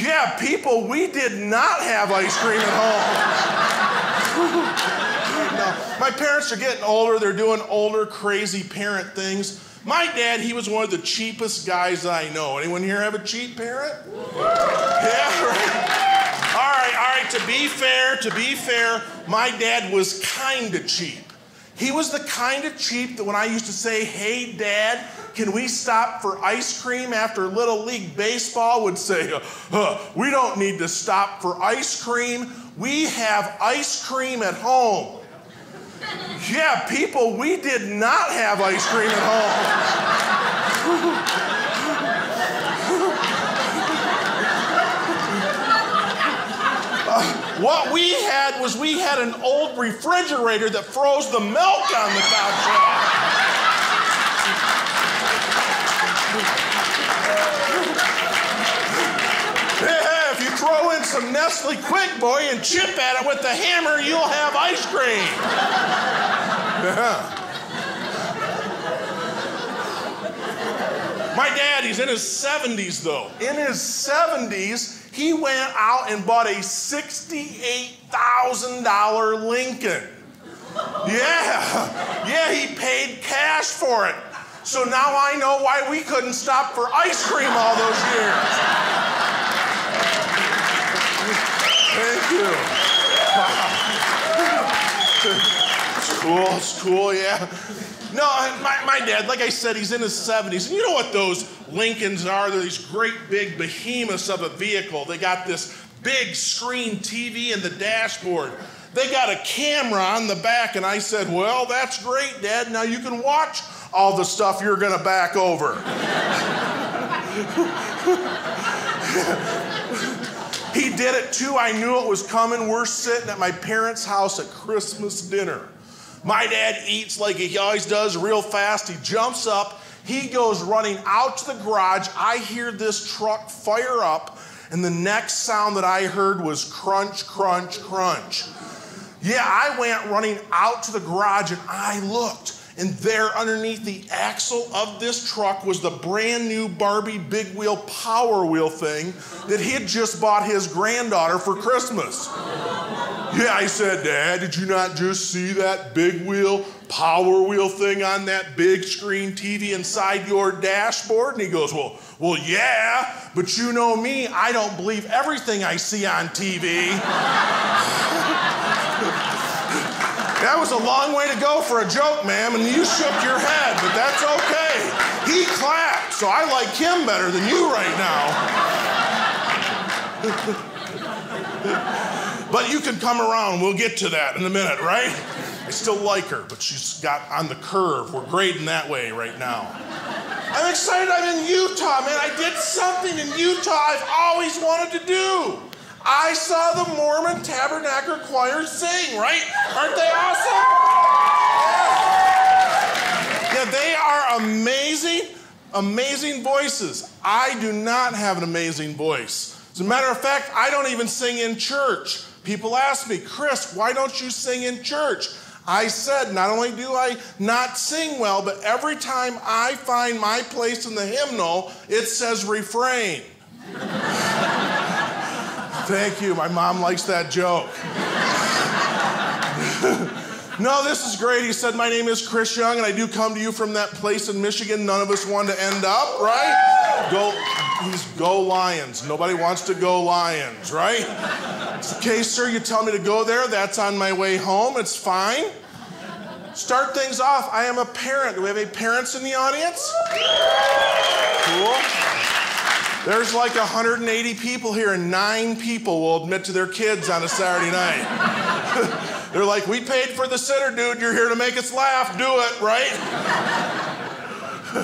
Yeah, people, we did not have ice cream at home. no, my parents are getting older. They're doing older, crazy parent things. My dad, he was one of the cheapest guys I know. Anyone here have a cheap parent? Yeah, right. All right, all right. To be fair, to be fair, my dad was kind of cheap. He was the kind of cheap that when I used to say, hey, dad, can we stop for ice cream after Little League Baseball would say, uh, we don't need to stop for ice cream. We have ice cream at home. Yeah, people, we did not have ice cream at home. What we had was we had an old refrigerator that froze the milk on the couch Yeah, if you throw in some Nestle Quik Boy and chip at it with the hammer, you'll have ice cream. Yeah. My dad, he's in his 70s though. In his 70s, he went out and bought a $68,000 Lincoln. Yeah, yeah, he paid cash for it. So now I know why we couldn't stop for ice cream all those years. You. Cool, it's cool, yeah. No, my, my dad, like I said, he's in his 70s. And you know what those Lincolns are? They're these great big behemoths of a vehicle. They got this big screen TV in the dashboard. They got a camera on the back. And I said, Well, that's great, Dad. Now you can watch all the stuff you're going to back over. did it too. I knew it was coming. We're sitting at my parents' house at Christmas dinner. My dad eats like he always does, real fast. He jumps up, he goes running out to the garage. I hear this truck fire up, and the next sound that I heard was crunch, crunch, crunch. Yeah, I went running out to the garage and I looked. And there, underneath the axle of this truck, was the brand new Barbie big wheel power wheel thing that he had just bought his granddaughter for Christmas. Yeah, I said, Dad, did you not just see that big wheel power wheel thing on that big screen TV inside your dashboard? And he goes, Well, well, yeah, but you know me, I don't believe everything I see on TV. That was a long way to go for a joke, ma'am, and you shook your head, but that's okay. He clapped, so I like him better than you right now. but you can come around, we'll get to that in a minute, right? I still like her, but she's got on the curve. We're grading that way right now. I'm excited I'm in Utah, man. I did something in Utah I've always wanted to do. I saw the Mormon Tabernacle Choir sing, right? Aren't they awesome? Yeah. yeah, they are amazing, amazing voices. I do not have an amazing voice. As a matter of fact, I don't even sing in church. People ask me, Chris, why don't you sing in church? I said, not only do I not sing well, but every time I find my place in the hymnal, it says refrain. Thank you. My mom likes that joke. no, this is great. He said, My name is Chris Young, and I do come to you from that place in Michigan none of us want to end up, right? Go, he's go Lions. Nobody wants to go Lions, right? Okay, sir, you tell me to go there. That's on my way home. It's fine. Start things off. I am a parent. Do we have any parents in the audience? Cool. There's like 180 people here, and nine people will admit to their kids on a Saturday night. They're like, We paid for the sitter, dude. You're here to make us laugh. Do it, right?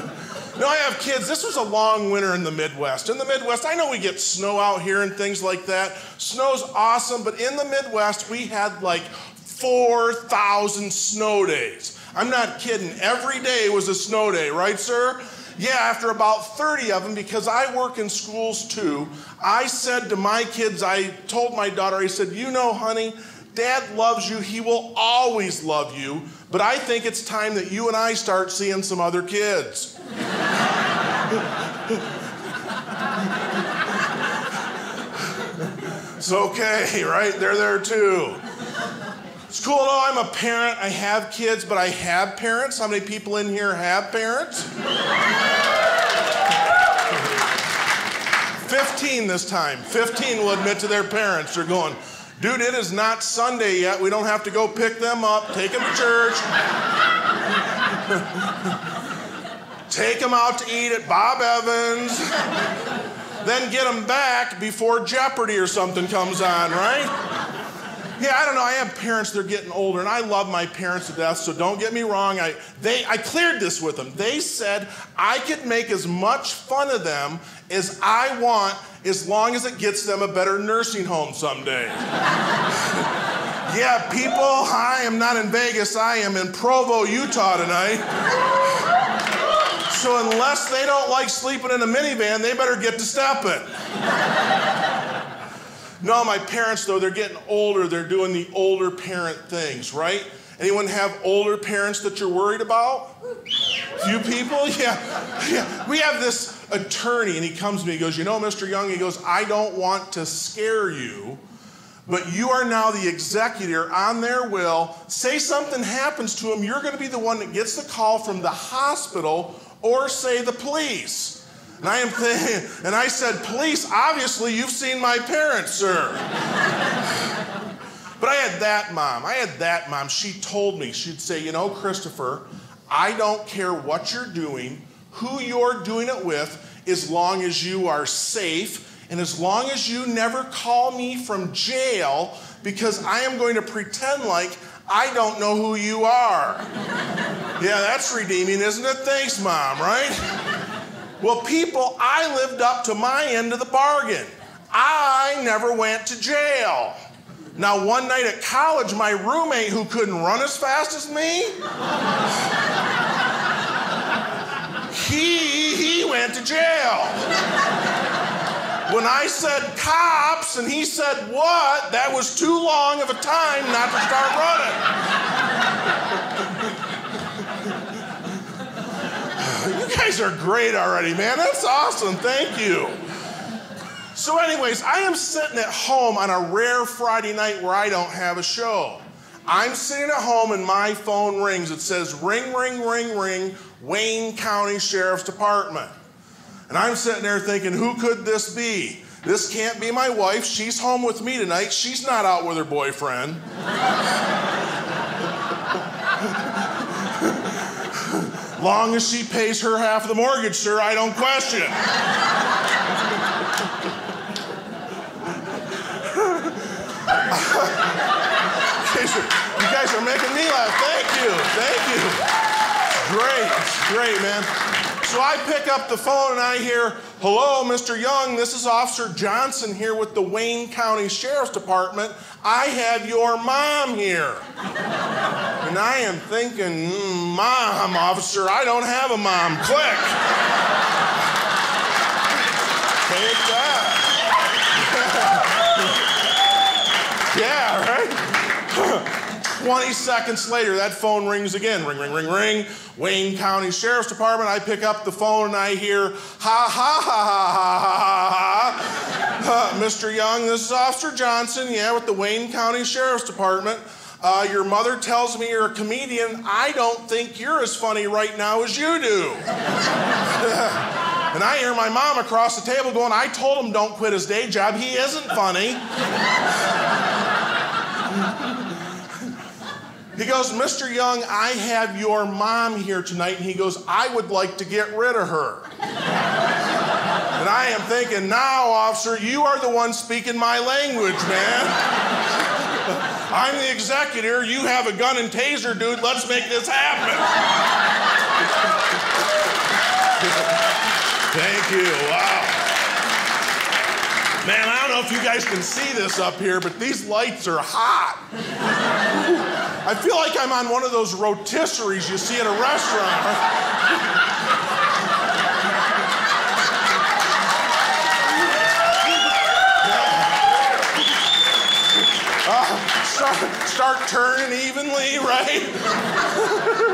no, I have kids. This was a long winter in the Midwest. In the Midwest, I know we get snow out here and things like that. Snow's awesome, but in the Midwest, we had like 4,000 snow days. I'm not kidding. Every day was a snow day, right, sir? Yeah, after about 30 of them, because I work in schools too, I said to my kids, I told my daughter, I said, You know, honey, dad loves you. He will always love you. But I think it's time that you and I start seeing some other kids. It's okay, right? They're there too. It's cool though, I'm a parent. I have kids, but I have parents. How many people in here have parents? 15 this time. 15 will admit to their parents. They're going, dude, it is not Sunday yet. We don't have to go pick them up, take them to church. take them out to eat at Bob Evans. then get them back before Jeopardy or something comes on, right? Yeah, I don't know. I have parents, they're getting older, and I love my parents to death, so don't get me wrong. I, they, I cleared this with them. They said I could make as much fun of them as I want as long as it gets them a better nursing home someday. yeah, people, I am not in Vegas, I am in Provo, Utah tonight. So unless they don't like sleeping in a minivan, they better get to stepping. No, my parents, though, they're getting older. They're doing the older parent things, right? Anyone have older parents that you're worried about? Few people? Yeah. yeah. We have this attorney, and he comes to me, he goes, You know, Mr. Young, he goes, I don't want to scare you, but you are now the executor on their will. Say something happens to him, you're going to be the one that gets the call from the hospital or say the police. And I am thinking, and I said, Police, obviously you've seen my parents, sir. but I had that mom. I had that mom. She told me, she'd say, You know, Christopher, I don't care what you're doing, who you're doing it with, as long as you are safe and as long as you never call me from jail because I am going to pretend like I don't know who you are. yeah, that's redeeming, isn't it? Thanks, Mom, right? Well, people, I lived up to my end of the bargain. I never went to jail. Now, one night at college, my roommate who couldn't run as fast as me, he, he went to jail. When I said cops and he said what, that was too long of a time not to start running. Guys are great already, man. That's awesome. Thank you. So, anyways, I am sitting at home on a rare Friday night where I don't have a show. I'm sitting at home and my phone rings. It says, ring, ring, ring, ring, Wayne County Sheriff's Department. And I'm sitting there thinking, who could this be? This can't be my wife. She's home with me tonight. She's not out with her boyfriend. Long as she pays her half of the mortgage, sir, I don't question. It. you guys are making me laugh. Thank you. Thank you. Great. Great, man. So I pick up the phone and I hear, Hello, Mr. Young. This is Officer Johnson here with the Wayne County Sheriff's Department. I have your mom here. And I am thinking, mm, Mom, officer, I don't have a mom. Click. Take that. yeah, right? 20 seconds later, that phone rings again. Ring, ring, ring, ring. Wayne County Sheriff's Department. I pick up the phone and I hear, ha, ha, ha, ha, ha, ha, ha. Uh, Mr. Young, this is Officer Johnson, yeah, with the Wayne County Sheriff's Department. Uh, your mother tells me you're a comedian. I don't think you're as funny right now as you do. and I hear my mom across the table going, I told him don't quit his day job. He isn't funny. he goes, Mr. Young, I have your mom here tonight. And he goes, I would like to get rid of her. and I am thinking, now, officer, you are the one speaking my language, man. I'm the executor. You have a gun and taser, dude. Let's make this happen. Thank you. Wow. Man, I don't know if you guys can see this up here, but these lights are hot. I feel like I'm on one of those rotisseries you see in a restaurant. Ah, start, start turning evenly, right?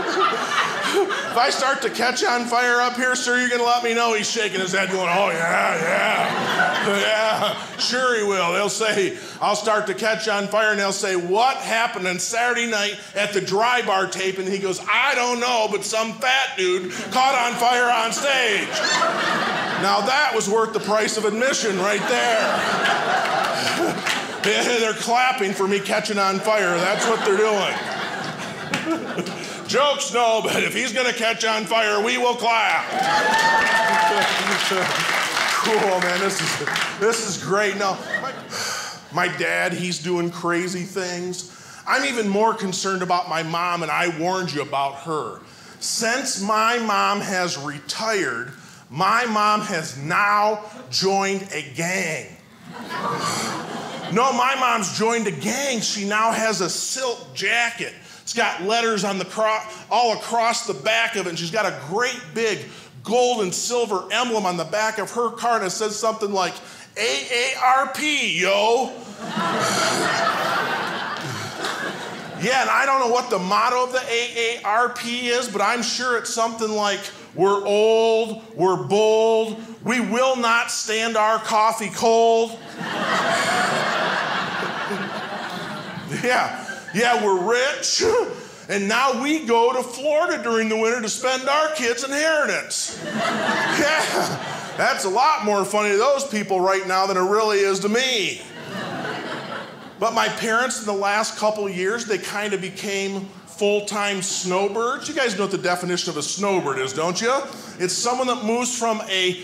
if I start to catch on fire up here, sir, you're going to let me know. He's shaking his head, going, Oh, yeah, yeah, yeah. Sure, he will. They'll say, I'll start to catch on fire, and they'll say, What happened on Saturday night at the dry bar tape? And he goes, I don't know, but some fat dude caught on fire on stage. now, that was worth the price of admission right there. They're clapping for me catching on fire. That's what they're doing. Jokes, no, but if he's going to catch on fire, we will clap. cool, man. This is, this is great. Now, my, my dad, he's doing crazy things. I'm even more concerned about my mom, and I warned you about her. Since my mom has retired, my mom has now joined a gang. No, my mom's joined a gang. She now has a silk jacket. It's got letters on the cro- all across the back of it, and she's got a great big gold and silver emblem on the back of her car, it says something like AARP, yo. yeah, and I don't know what the motto of the AARP is, but I'm sure it's something like we're old, we're bold, we will not stand our coffee cold. Yeah, yeah, we're rich. And now we go to Florida during the winter to spend our kids' inheritance. Yeah, that's a lot more funny to those people right now than it really is to me. But my parents, in the last couple years, they kind of became full time snowbirds. You guys know what the definition of a snowbird is, don't you? It's someone that moves from a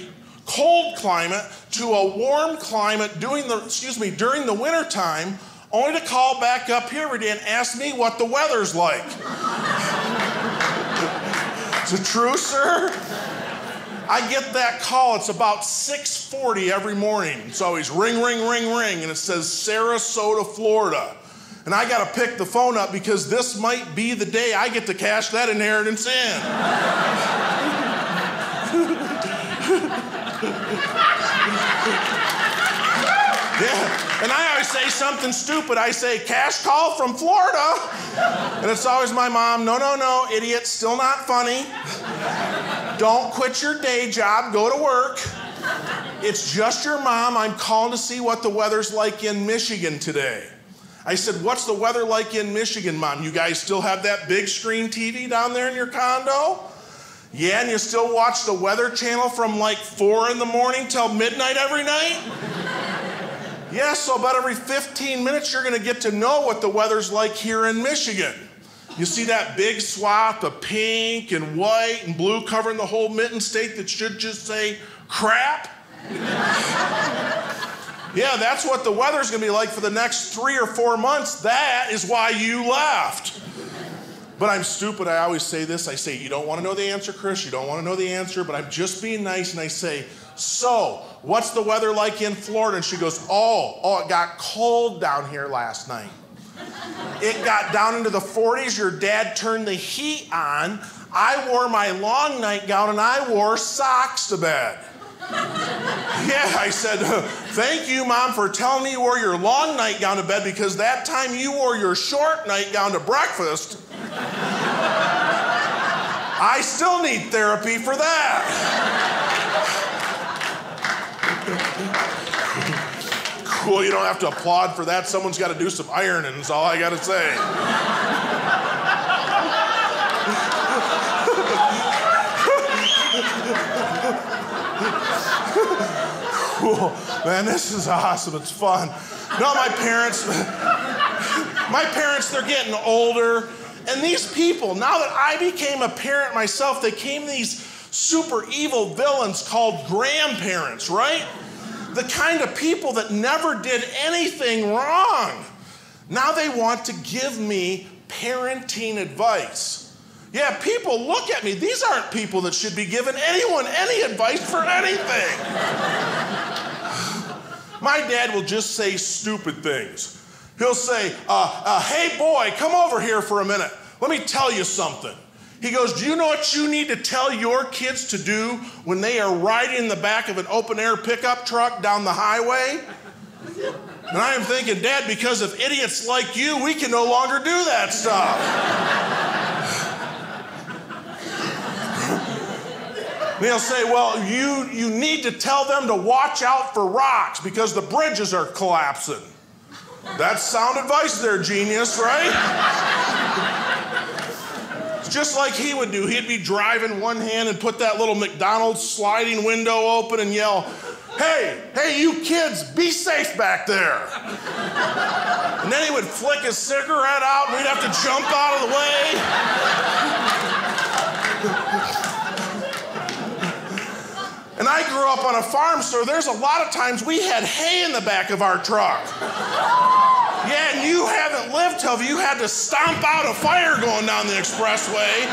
cold climate to a warm climate doing the, excuse me, during the wintertime only to call back up here and ask me what the weather's like. Is it true, sir? I get that call. It's about 6:40 every morning. It's always ring, ring, ring, ring, and it says Sarasota, Florida. And I got to pick the phone up because this might be the day I get to cash that inheritance in. yeah. And I always say something stupid. I say, cash call from Florida. And it's always my mom, no, no, no, idiot, still not funny. Don't quit your day job, go to work. It's just your mom. I'm calling to see what the weather's like in Michigan today. I said, What's the weather like in Michigan, Mom? You guys still have that big screen TV down there in your condo? Yeah, and you still watch the Weather Channel from like 4 in the morning till midnight every night? Yeah, so about every 15 minutes, you're going to get to know what the weather's like here in Michigan. You see that big swath of pink and white and blue covering the whole mitten state that should just say crap? yeah, that's what the weather's going to be like for the next three or four months. That is why you left. But I'm stupid. I always say this. I say, You don't want to know the answer, Chris. You don't want to know the answer, but I'm just being nice. And I say, So, What's the weather like in Florida? And she goes, Oh, oh, it got cold down here last night. It got down into the 40s. Your dad turned the heat on. I wore my long nightgown and I wore socks to bed. yeah, I said, Thank you, Mom, for telling me you wore your long nightgown to bed because that time you wore your short nightgown to breakfast. I still need therapy for that. cool, you don't have to applaud for that. Someone's got to do some ironing, that's all I got to say. cool. Man, this is awesome. It's fun. No, my parents, my parents, they're getting older. And these people, now that I became a parent myself, they came these super evil villains called grandparents, right? The kind of people that never did anything wrong. Now they want to give me parenting advice. Yeah, people look at me. These aren't people that should be giving anyone any advice for anything. My dad will just say stupid things. He'll say, uh, uh, Hey, boy, come over here for a minute. Let me tell you something. He goes, Do you know what you need to tell your kids to do when they are riding in the back of an open air pickup truck down the highway? And I am thinking, Dad, because of idiots like you, we can no longer do that stuff. He'll say, Well, you, you need to tell them to watch out for rocks because the bridges are collapsing. That's sound advice there, genius, right? Just like he would do. He'd be driving one hand and put that little McDonald's sliding window open and yell, Hey, hey, you kids, be safe back there. And then he would flick his cigarette out and we'd have to jump out of the way. And I grew up on a farm, so there's a lot of times we had hay in the back of our truck. Yeah, and you haven't lived till you had to stomp out a fire going down the expressway.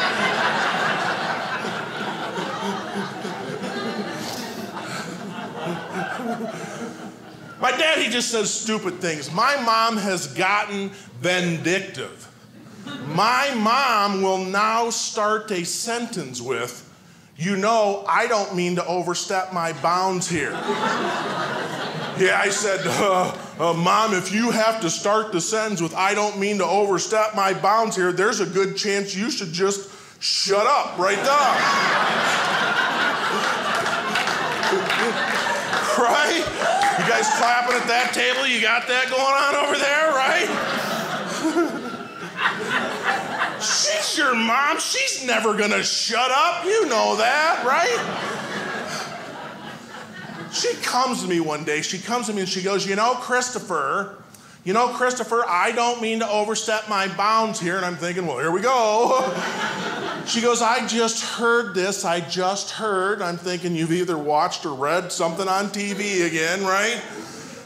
My dad, he just says stupid things. My mom has gotten vindictive. My mom will now start a sentence with, You know, I don't mean to overstep my bounds here. yeah, I said, uh, uh, Mom, if you have to start the sentence with, I don't mean to overstep my bounds here, there's a good chance you should just shut up right there. right? You guys clapping at that table? You got that going on over there, right? She's your mom. She's never gonna shut up. You know that, right? She comes to me one day, she comes to me and she goes, You know, Christopher, you know, Christopher, I don't mean to overstep my bounds here. And I'm thinking, Well, here we go. she goes, I just heard this. I just heard. I'm thinking, You've either watched or read something on TV again, right?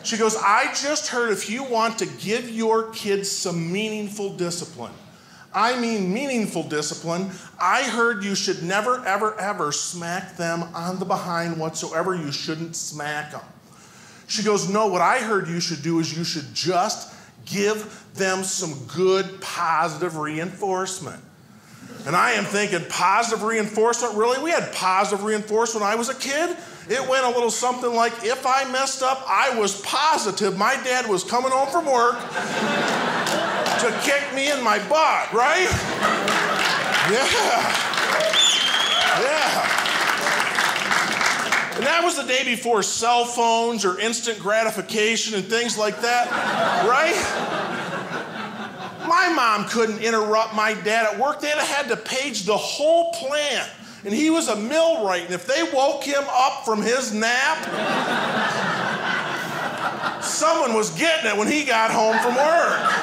She goes, I just heard if you want to give your kids some meaningful discipline, I mean meaningful discipline. I heard you should never, ever, ever smack them on the behind whatsoever. You shouldn't smack them. She goes, No, what I heard you should do is you should just give them some good, positive reinforcement. And I am thinking, positive reinforcement? Really? We had positive reinforcement when I was a kid. It went a little something like if I messed up, I was positive my dad was coming home from work to kick me in my butt, right? Yeah. Yeah. And that was the day before cell phones or instant gratification and things like that, right? My mom couldn't interrupt my dad at work. They'd have had to page the whole plant and he was a millwright, and if they woke him up from his nap, someone was getting it when he got home from work.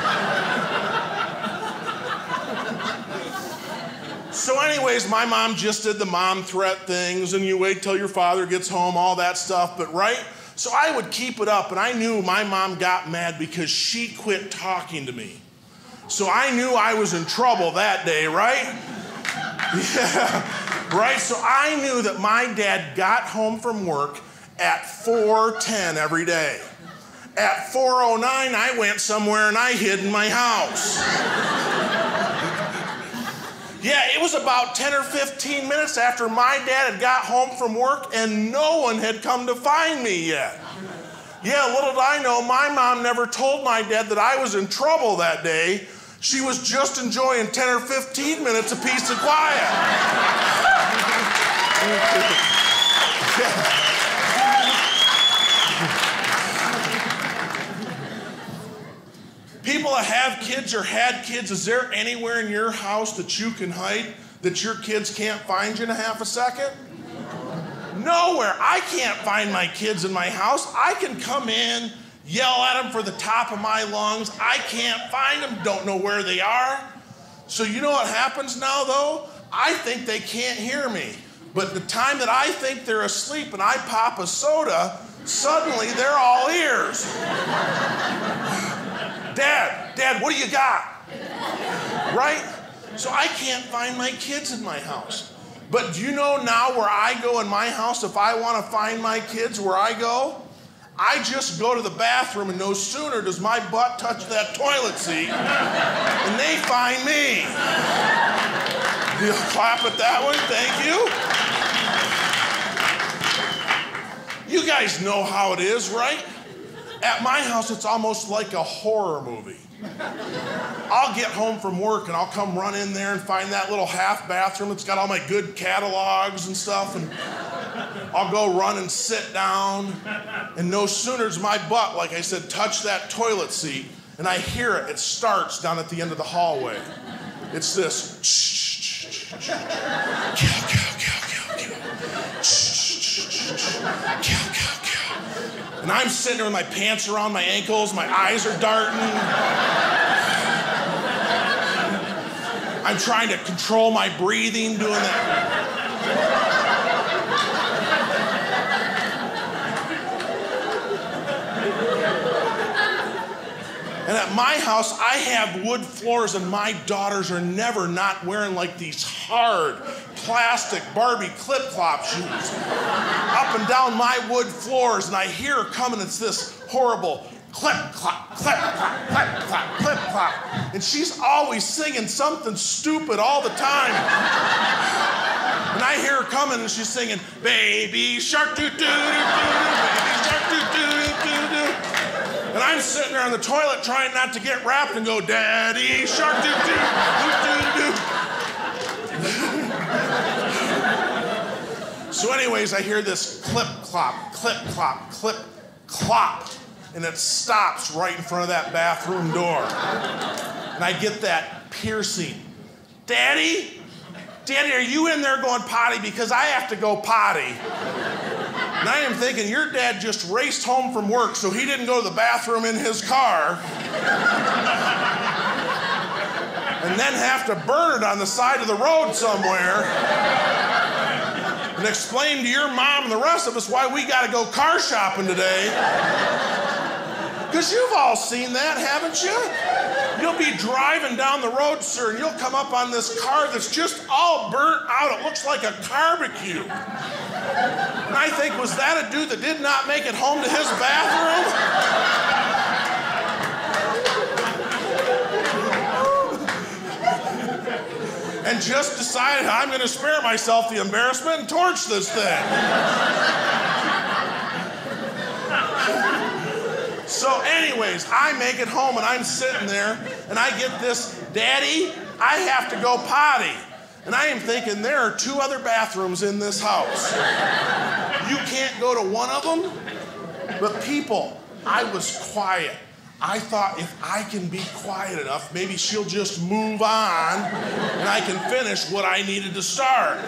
So, anyways, my mom just did the mom threat things, and you wait till your father gets home, all that stuff, but right? So I would keep it up, and I knew my mom got mad because she quit talking to me. So I knew I was in trouble that day, right? Yeah right? So I knew that my dad got home from work at 4:10 every day. At 4:09 I went somewhere and I hid in my house. Yeah, it was about 10 or 15 minutes after my dad had got home from work and no one had come to find me yet. Yeah, little did I know, my mom never told my dad that I was in trouble that day. She was just enjoying 10 or 15 minutes of peace and quiet. People that have kids or had kids, is there anywhere in your house that you can hide that your kids can't find you in a half a second? Nowhere. I can't find my kids in my house. I can come in, yell at them for the top of my lungs. I can't find them, don't know where they are. So, you know what happens now, though? I think they can't hear me. But the time that I think they're asleep and I pop a soda, suddenly they're all ears. Dad, Dad, what do you got? Right? So I can't find my kids in my house. But do you know now where I go in my house if I want to find my kids where I go? I just go to the bathroom and no sooner does my butt touch that toilet seat and they find me. You clap at that one, thank you. You guys know how it is, right? At my house, it's almost like a horror movie. I'll get home from work and I'll come run in there and find that little half bathroom that's got all my good catalogs and stuff. And I'll go run and sit down. And no sooner does my butt, like I said, touch that toilet seat, and I hear it. It starts down at the end of the hallway. It's this. And I'm sitting there with my pants around my ankles, my eyes are darting. I'm trying to control my breathing doing that. And at my house, I have wood floors, and my daughters are never not wearing like these hard plastic Barbie clip clop shoes up and down my wood floors. And I hear her coming, it's this horrible clip clop, clip clop, clip clop, clip clop. And she's always singing something stupid all the time. And I hear her coming, and she's singing, Baby Shark, doo doo doo doo, Baby Shark, doo doo doo doo. And I'm sitting there on the toilet trying not to get wrapped and go, Daddy Shark, doo doo doo doo doo. So, anyways, I hear this clip clop, clip clop, clip clop, and it stops right in front of that bathroom door. And I get that piercing. Daddy, Daddy, are you in there going potty? Because I have to go potty. And I am thinking, your dad just raced home from work, so he didn't go to the bathroom in his car. and then have to burn it on the side of the road somewhere. And explain to your mom and the rest of us why we got to go car shopping today. Because you've all seen that, haven't you? You'll be driving down the road, sir, and you'll come up on this car that's just all burnt out. It looks like a barbecue. And I think, was that a dude that did not make it home to his bathroom? And just decided I'm going to spare myself the embarrassment and torch this thing. so, anyways, I make it home and I'm sitting there and I get this, Daddy, I have to go potty. And I am thinking, there are two other bathrooms in this house. You can't go to one of them? But people, I was quiet. I thought if I can be quiet enough, maybe she'll just move on and I can finish what I needed to start.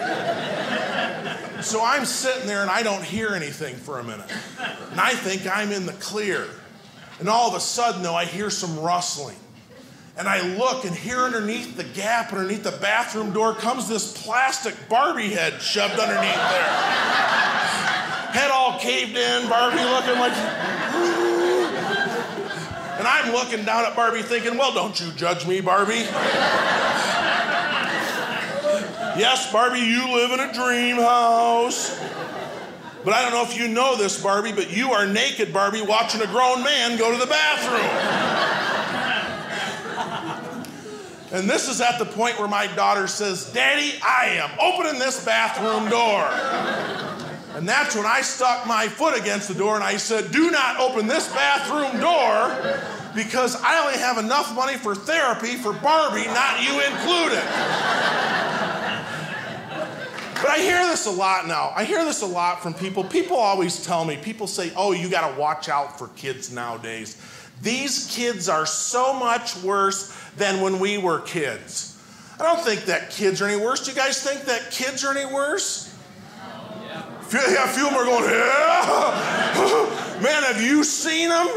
So I'm sitting there and I don't hear anything for a minute. And I think I'm in the clear. And all of a sudden, though, I hear some rustling. And I look, and here underneath the gap, underneath the bathroom door, comes this plastic Barbie head shoved underneath there. head all caved in, Barbie looking like. And I'm looking down at Barbie thinking, well, don't you judge me, Barbie. yes, Barbie, you live in a dream house. But I don't know if you know this, Barbie, but you are naked, Barbie, watching a grown man go to the bathroom. And this is at the point where my daughter says, Daddy, I am opening this bathroom door. And that's when I stuck my foot against the door and I said, Do not open this bathroom door because I only have enough money for therapy for Barbie, not you included. But I hear this a lot now. I hear this a lot from people. People always tell me, people say, Oh, you got to watch out for kids nowadays. These kids are so much worse than when we were kids. I don't think that kids are any worse. Do you guys think that kids are any worse? Yeah, a few of them are going, yeah. Man, have you seen them?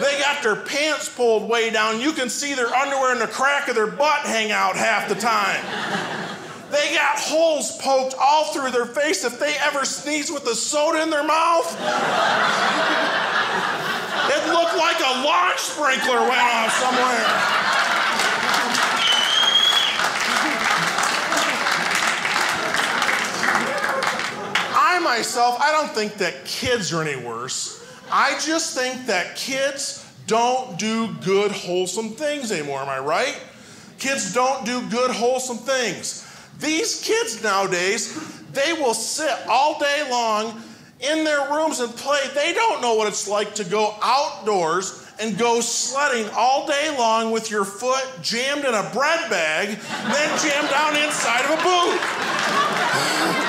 They got their pants pulled way down. You can see their underwear in the crack of their butt hang out half the time. They got holes poked all through their face if they ever sneeze with a soda in their mouth. It looked like a launch sprinkler went off somewhere. I myself, I don't think that kids are any worse. I just think that kids don't do good, wholesome things anymore. Am I right? Kids don't do good, wholesome things. These kids nowadays, they will sit all day long in their rooms and play. They don't know what it's like to go outdoors and go sledding all day long with your foot jammed in a bread bag, then jammed down inside of a boot.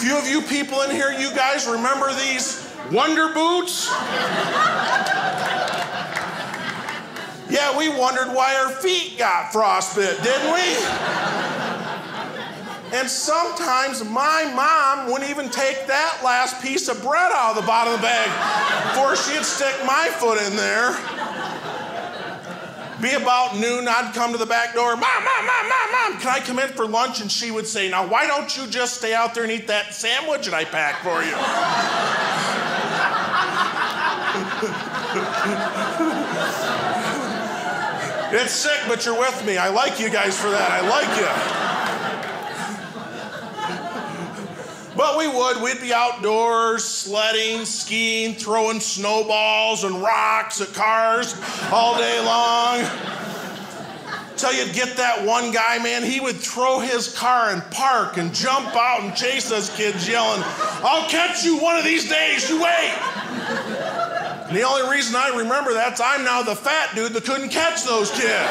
Few of you people in here, you guys remember these Wonder Boots? Yeah, we wondered why our feet got frostbit, didn't we? And sometimes my mom wouldn't even take that last piece of bread out of the bottom of the bag before she'd stick my foot in there. Be about noon, I'd come to the back door, Mom, Mom, Mom, Mom, Mom, can I come in for lunch? And she would say, Now, why don't you just stay out there and eat that sandwich that I packed for you? it's sick, but you're with me. I like you guys for that. I like you. But we would. We'd be outdoors, sledding, skiing, throwing snowballs and rocks at cars all day long. Till you'd get that one guy, man, he would throw his car and park and jump out and chase us kids yelling, I'll catch you one of these days, you wait. And the only reason I remember that's I'm now the fat dude that couldn't catch those kids.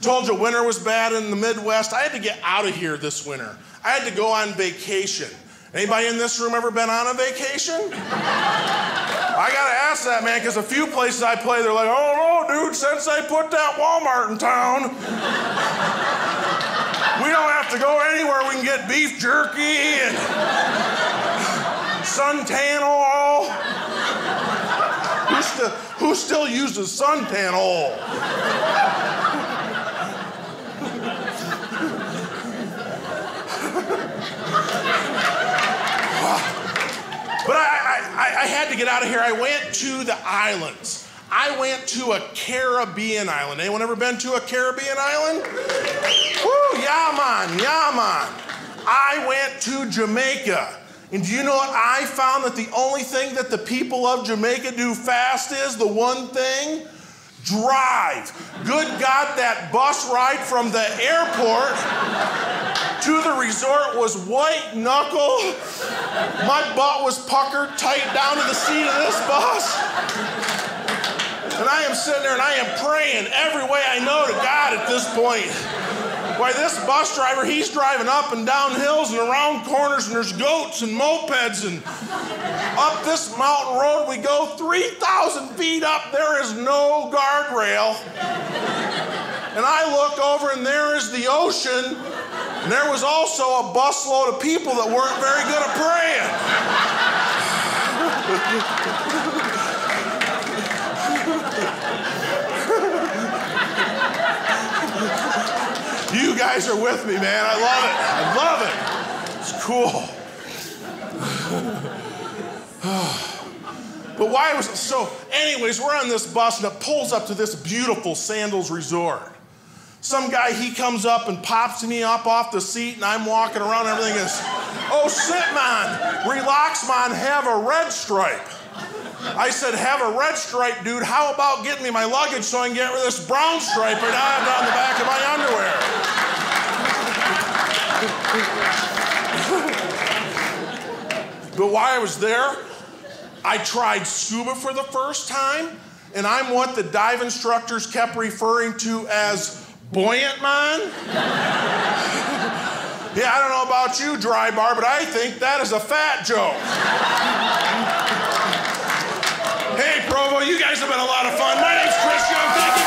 Told you winter was bad in the Midwest. I had to get out of here this winter. I had to go on vacation. Anybody in this room ever been on a vacation? I gotta ask that, man, because a few places I play, they're like, oh no, dude, since they put that Walmart in town, we don't have to go anywhere. We can get beef jerky and suntan oil. Who still, who still uses suntan oil? But I, I, I had to get out of here. I went to the islands. I went to a Caribbean island. Anyone ever been to a Caribbean island? Woo, yaman, yaman. I went to Jamaica. And do you know what I found that the only thing that the people of Jamaica do fast is the one thing? Drive. Good God, that bus ride from the airport to the resort was white knuckle. My butt was puckered tight down to the seat of this bus. And I am sitting there and I am praying every way I know to God at this point. Why, this bus driver, he's driving up and down hills and around corners, and there's goats and mopeds. And up this mountain road, we go 3,000 feet up. There is no guardrail. And I look over, and there is the ocean. And there was also a busload of people that weren't very good at praying. you guys are with me, man. I love it. I love it. It's cool. but why was it so? Anyways, we're on this bus and it pulls up to this beautiful Sandals resort. Some guy, he comes up and pops me up off the seat, and I'm walking around, and everything is, oh, sit, man, relax, man, have a red stripe. I said, have a red stripe, dude. How about getting me my luggage so I can get rid of this brown stripe and I have down the back of my underwear? but while I was there, I tried scuba for the first time, and I'm what the dive instructors kept referring to as Buoyant man? yeah, I don't know about you, dry bar, but I think that is a fat joke. hey, Provo, you guys have been a lot of fun. My name's Chris Young.